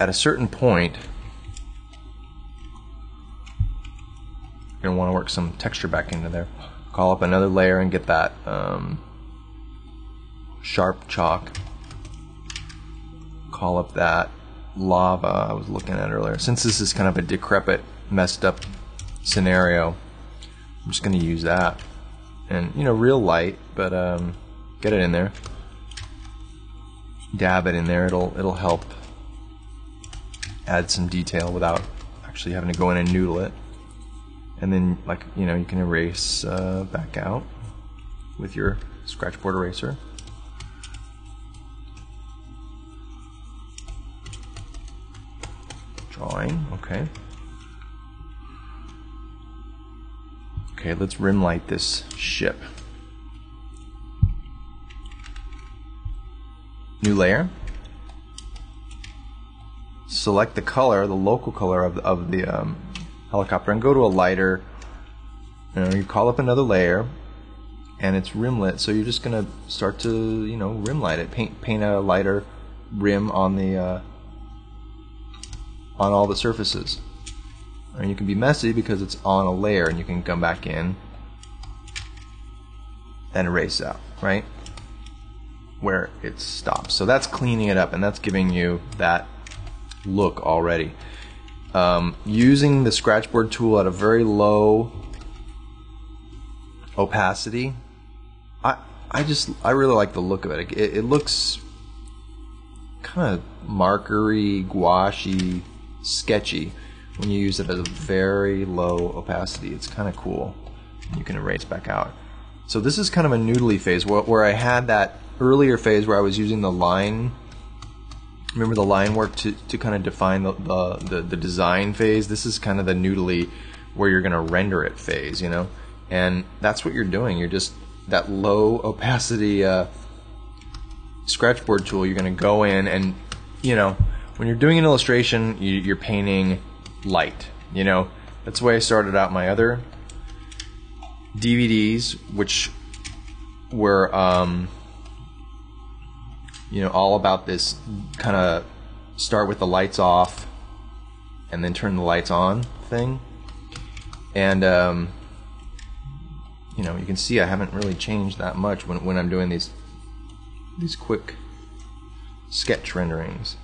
at a certain point, you're going to want to work some texture back into there. Call up another layer and get that um, sharp chalk. Call up that lava I was looking at earlier. Since this is kind of a decrepit, messed up scenario, I'm just going to use that. And, you know, real light, but um, get it in there. Dab it in there. It'll, it'll help add some detail without actually having to go in and noodle it. And then, like, you know, you can erase uh, back out with your scratchboard eraser. Drawing, okay. Okay, let's rim light this ship. New layer. Select the color, the local color of the, of the um, helicopter, and go to a lighter. You, know, you call up another layer, and it's rim lit. So you're just gonna start to, you know, rim light it. Paint paint a lighter rim on the uh, on all the surfaces. And you can be messy because it's on a layer and you can come back in and erase out, right? Where it stops. So that's cleaning it up and that's giving you that look already. Um, using the scratchboard tool at a very low opacity, I I just I really like the look of it. It, it looks kind of markery, gouachy, sketchy when you use it at a very low opacity. It's kind of cool. You can erase back out. So this is kind of a noodly phase where, where I had that earlier phase where I was using the line. Remember the line work to, to kind of define the, the, the, the design phase? This is kind of the noodly where you're going to render it phase, you know? And that's what you're doing. You're just that low opacity uh, scratchboard tool. You're going to go in and, you know, when you're doing an illustration, you, you're painting light. You know, that's the way I started out my other DVDs, which were, um, you know, all about this kind of start with the lights off and then turn the lights on thing. And, um, you know, you can see I haven't really changed that much when, when I'm doing these these quick sketch renderings.